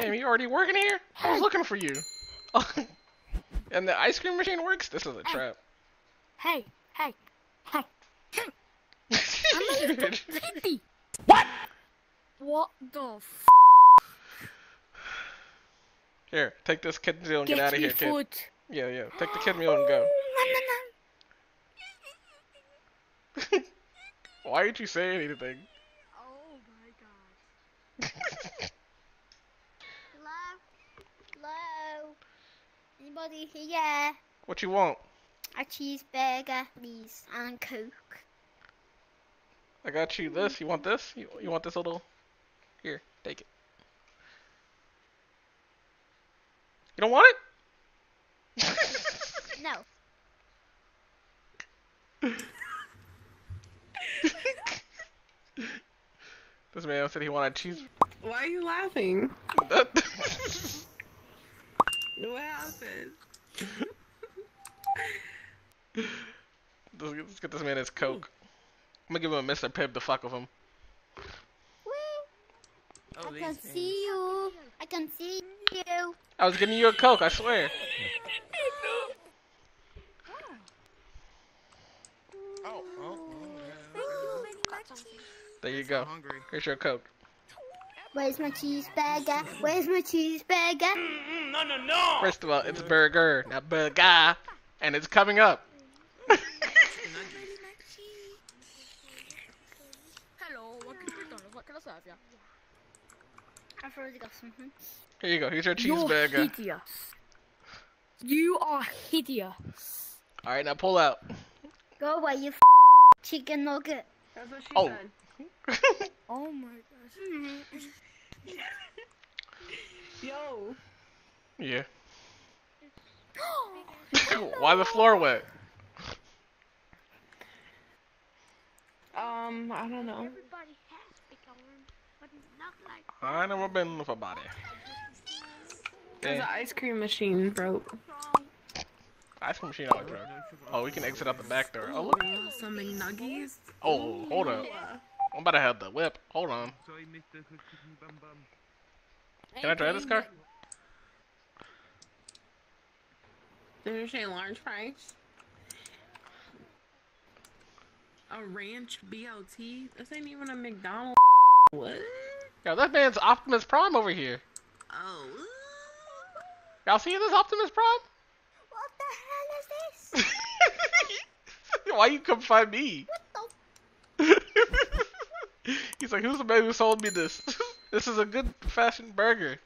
Damn, you already working here? I was looking for you. and the ice cream machine works? This is a trap. Hey, hey, hey. I'm a baby. what? What the f? Here, take this kid meal and get, Get out of here, kid. food. Yeah, yeah. Take the kid meal and go. Why aren't you saying anything? Oh my god. Hello? Hello? Anybody here? what you want? A cheeseburger, please, and Coke. I got you this. You want this? You, you want this little? Here, take it. You don't want it? No. this man said he wanted cheese. Why are you laughing? That- What happened? let's, get, let's get this man his coke. I'm gonna give him a Mr. Pibb to fuck with him. Oh, I can see you. I can see you. I was giving you a coke, I swear. Oh, oh, There you go. hungry. Here's your coke. Where's my cheeseburger? Where's my cheeseburger? No, no, no! First of all, it's burger, not burger, and it's coming up. Hello, what can I? What can I serve you? I've already got something. Hmm? Here you go. Here's your cheeseburger. You're cheeseburger. hideous. You are hideous. All right, now pull out. Go away, you f- chicken nugget. That's what she Oh. said. Oh my gosh. Yo. yeah. Why the floor wet? Um, I don't know. Everybody has become, but not like. I never been with a body. There's Okay. an ice cream machine broke. Ice cream machine always broke. Oh, we can exit out the back door. Oh, look. Ooh, Some McNuggies. Oh, hold up. I'm about to have the whip. Hold on. Sorry, Mr. Bum Bum. Can I drive this car? Did you say large fries? A ranch BLT? This ain't even a McDonald's. What? Yo, that man's Optimus Prime over here. Oh. Y'all see this Optimus Prime? What the hell is this? Why you come find me? He's like, who's the man who sold me this? this is a good fashion burger.